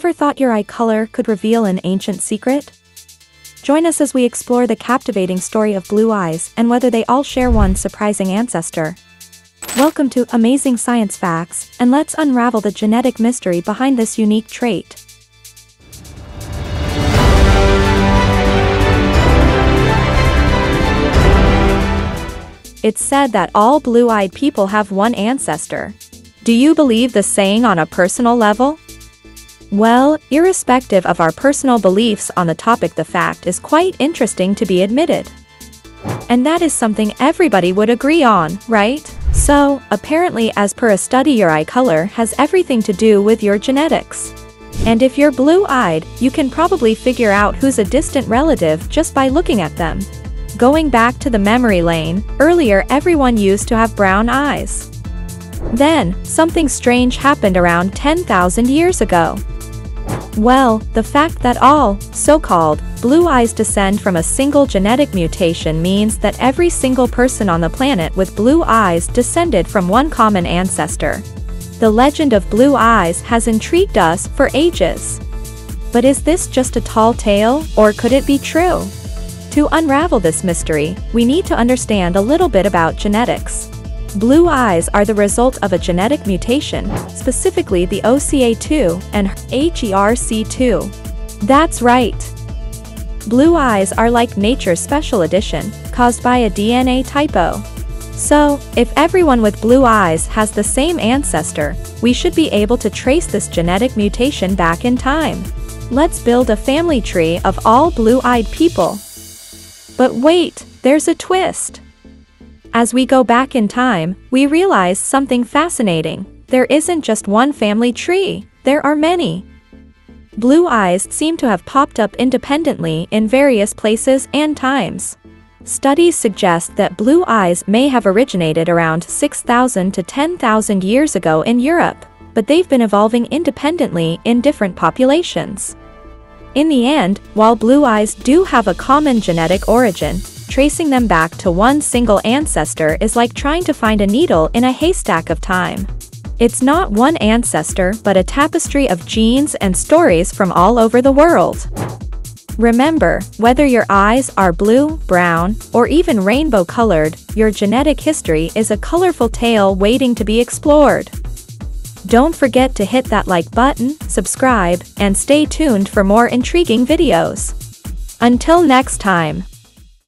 ever thought your eye color could reveal an ancient secret? Join us as we explore the captivating story of blue eyes and whether they all share one surprising ancestor. Welcome to Amazing Science Facts, and let's unravel the genetic mystery behind this unique trait. It's said that all blue-eyed people have one ancestor. Do you believe the saying on a personal level? Well, irrespective of our personal beliefs on the topic the fact is quite interesting to be admitted. And that is something everybody would agree on, right? So, apparently as per a study your eye color has everything to do with your genetics. And if you're blue-eyed, you can probably figure out who's a distant relative just by looking at them. Going back to the memory lane, earlier everyone used to have brown eyes. Then, something strange happened around 10,000 years ago. Well, the fact that all, so-called, blue eyes descend from a single genetic mutation means that every single person on the planet with blue eyes descended from one common ancestor. The legend of blue eyes has intrigued us for ages. But is this just a tall tale, or could it be true? To unravel this mystery, we need to understand a little bit about genetics. Blue eyes are the result of a genetic mutation, specifically the OCA2 and HERC2. That's right. Blue eyes are like nature's special edition, caused by a DNA typo. So, if everyone with blue eyes has the same ancestor, we should be able to trace this genetic mutation back in time. Let's build a family tree of all blue-eyed people. But wait, there's a twist. As we go back in time, we realize something fascinating. There isn't just one family tree, there are many. Blue eyes seem to have popped up independently in various places and times. Studies suggest that blue eyes may have originated around 6,000 to 10,000 years ago in Europe, but they've been evolving independently in different populations. In the end, while blue eyes do have a common genetic origin, tracing them back to one single ancestor is like trying to find a needle in a haystack of time. It's not one ancestor but a tapestry of genes and stories from all over the world. Remember, whether your eyes are blue, brown, or even rainbow-colored, your genetic history is a colorful tale waiting to be explored. Don't forget to hit that like button, subscribe, and stay tuned for more intriguing videos. Until next time.